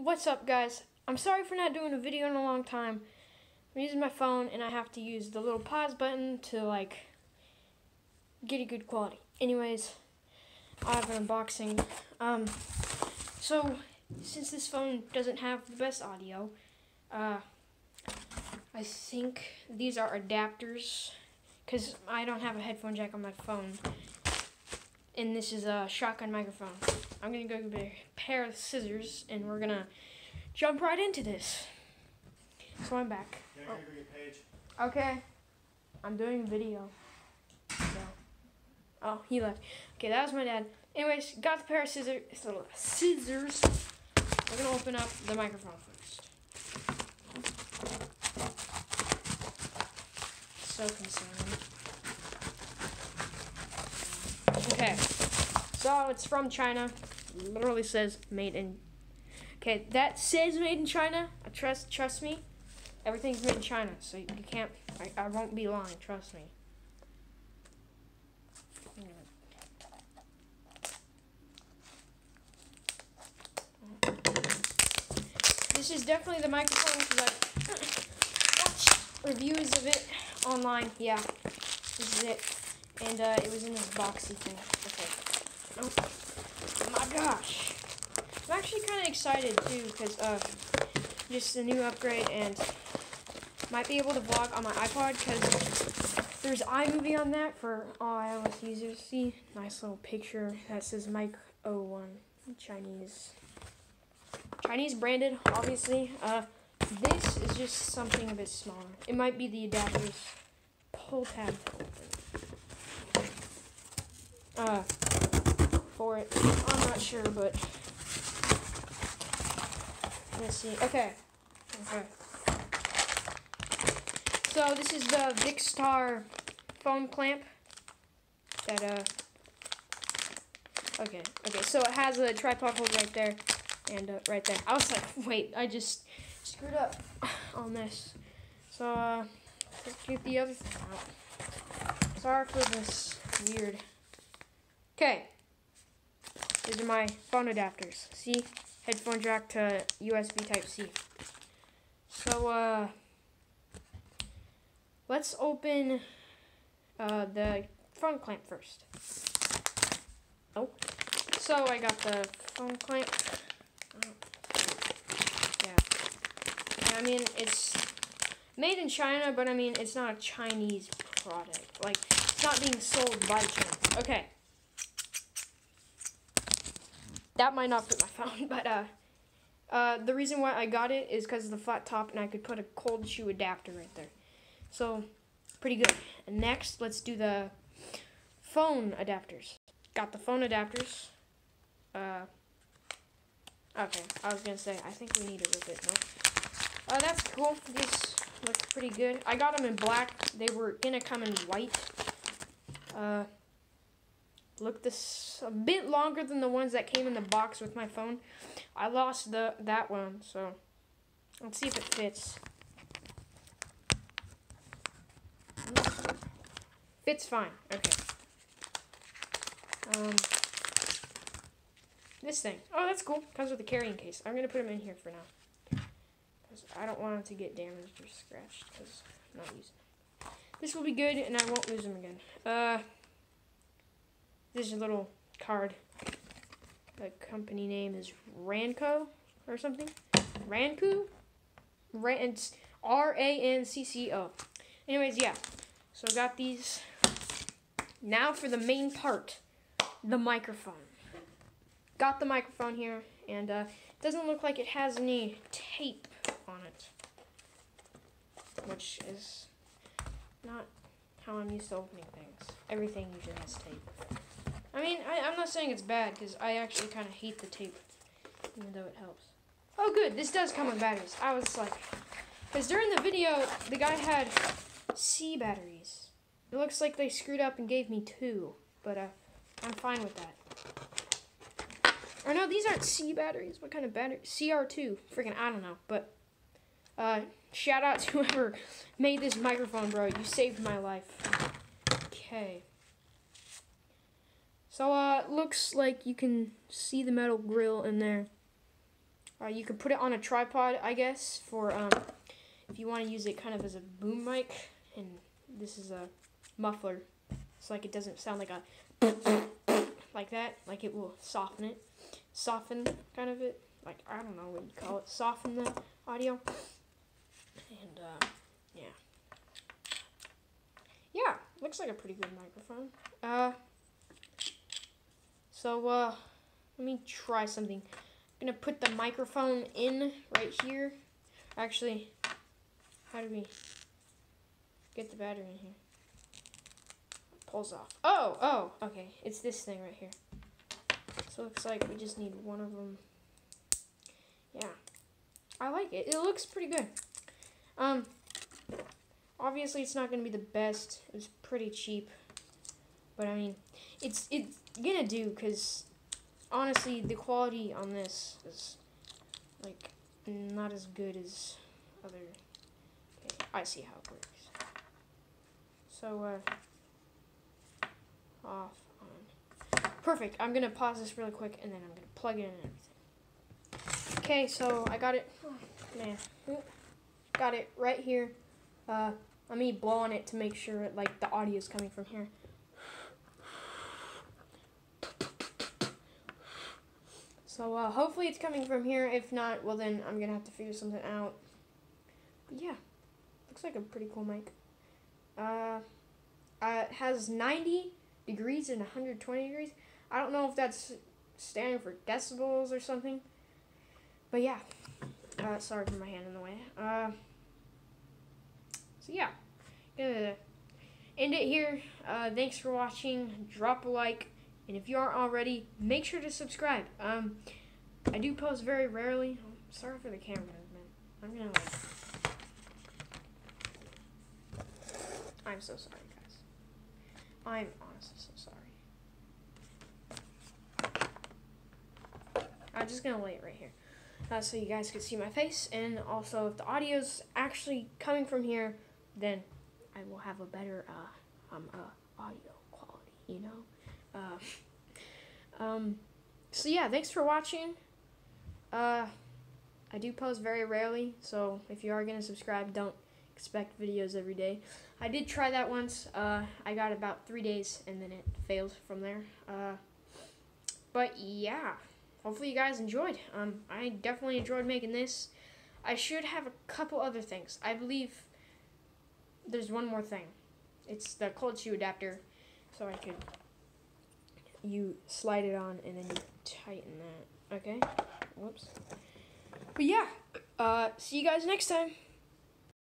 What's up, guys? I'm sorry for not doing a video in a long time. I'm using my phone and I have to use the little pause button to like get a good quality. Anyways, I have an unboxing. Um, so since this phone doesn't have the best audio, uh, I think these are adapters because I don't have a headphone jack on my phone. And this is a shotgun microphone. I'm gonna go get a pair of scissors and we're gonna jump right into this. So I'm back. Yeah, I gotta go get Paige. Oh. Okay. I'm doing video. So. Oh, he left. Okay, that was my dad. Anyways, got the pair of scissors. Scissors. We're gonna open up the microphone first. So concerning. Okay. So it's from China. Literally says made in. Okay, that says made in China. I trust trust me. Everything's made in China, so you can't. I, I won't be lying. Trust me. This is definitely the microphone because I watched reviews of it online. Yeah, this is it, and uh, it was in this boxy thing. Oh my gosh. I'm actually kind of excited too because uh, just a new upgrade and might be able to vlog on my iPod because there's iMovie on that for all iOS users. See, nice little picture that says MIC 01 Chinese. Chinese branded, obviously. Uh, this is just something a bit smaller. It might be the adapters pull tab. Uh, for it. I'm not sure, but let's see. Okay. Okay. So this is the Vicstar phone clamp. That uh. Okay. Okay. So it has a tripod hold right there, and uh, right there. I was like, wait, I just screwed up on this. So uh, let's get the other thing out. Sorry for this weird. Okay. These are my phone adapters. See, headphone jack to USB Type C. So uh. Let's open uh, the phone clamp first. Oh, so I got the phone clamp. Oh. Yeah, I mean it's made in China, but I mean it's not a Chinese product. Like it's not being sold by China. Okay, that might not fit my phone, but uh. Uh, the reason why I got it is because of the flat top and I could put a cold shoe adapter right there. So, pretty good. And next, let's do the phone adapters. Got the phone adapters. Uh, okay, I was gonna say, I think we need a little bit more. Uh, that's cool. These look pretty good. I got them in black. They were gonna come in white. Uh, look this a bit longer than the ones that came in the box with my phone. I lost the that one, so let's see if it fits. Fits fine. Okay. Um, this thing. Oh, that's cool. Comes with a carrying case. I'm gonna put them in here for now. Cause I don't want them to get damaged or scratched. Cause I'm not using them. This will be good, and I won't lose them again. Uh, this is a little card. The company name is Ranco or something. Rancu. Ran. R A N C C O. Anyways, yeah. So I got these. Now for the main part, the microphone. Got the microphone here, and uh, it doesn't look like it has any tape on it, which is not how I'm used to opening things. Everything usually has tape. I mean, I, I'm not saying it's bad, because I actually kind of hate the tape, even though it helps. Oh, good, this does come with batteries. I was like, because during the video, the guy had C batteries. It looks like they screwed up and gave me two, but uh, I'm fine with that. Or no, these aren't C batteries. What kind of battery? CR2. Freaking, I don't know. But uh, shout out to whoever made this microphone, bro. You saved my life. Okay. So uh, looks like you can see the metal grill in there. Uh, you could put it on a tripod, I guess, for um, if you want to use it kind of as a boom mic. And this is a muffler, so like it doesn't sound like a like that. Like it will soften it, soften kind of it. Like I don't know what you call it, soften the audio. And uh, yeah, yeah, looks like a pretty good microphone. Uh, so uh, let me try something. I'm gonna put the microphone in right here. Actually, how do we get the battery in here? Pulls off. Oh, oh, okay. It's this thing right here. So it looks like we just need one of them. Yeah. I like it. It looks pretty good. Um, obviously it's not going to be the best. It was pretty cheap. But I mean, it's it's gonna do because honestly, the quality on this is like not as good as other. Okay, I see how it works. So uh, off on. Perfect. I'm gonna pause this really quick and then I'm gonna plug it in and everything. Okay, so I got it. Man, got it right here. Uh, let me blow on it to make sure like the audio is coming from here. So uh, hopefully it's coming from here. If not, well then I'm gonna have to figure something out. But yeah, looks like a pretty cool mic. Uh, uh, it has 90 degrees and 120 degrees. I don't know if that's standing for decibels or something. But yeah, uh, sorry for my hand in the way. Uh, so yeah, gonna end it here. Uh, thanks for watching. Drop a like. And if you aren't already, make sure to subscribe. Um, I do post very rarely. sorry for the camera movement. I'm gonna like. I'm so sorry, guys. I'm honestly so sorry. I'm just gonna lay it right here. Uh, so you guys can see my face, and also if the audio's actually coming from here, then I will have a better uh, um, uh, audio quality, you know? Uh, um, so yeah, thanks for watching. Uh, I do post very rarely, so if you are gonna subscribe, don't expect videos every day. I did try that once. Uh, I got about three days, and then it failed from there. Uh, but yeah, hopefully you guys enjoyed. Um, I definitely enjoyed making this. I should have a couple other things. I believe there's one more thing. It's the cold shoe adapter, so I could you slide it on and then you tighten that. Okay? Whoops. But yeah, uh, see you guys next time.